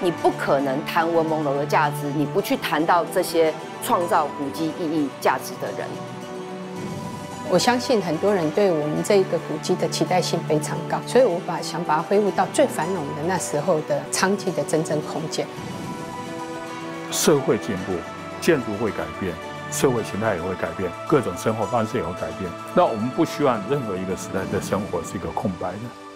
你不可能谈文朦胧的价值，你不去谈到这些创造古迹意义价值的人。我相信很多人对我们这个古迹的期待性非常高，所以我把想把它恢复到最繁荣的那时候的昌吉的真正空间。社会进步，建筑会改变，社会形态也会改变，各种生活方式也会改变。那我们不希望任何一个时代的生活是一个空白的。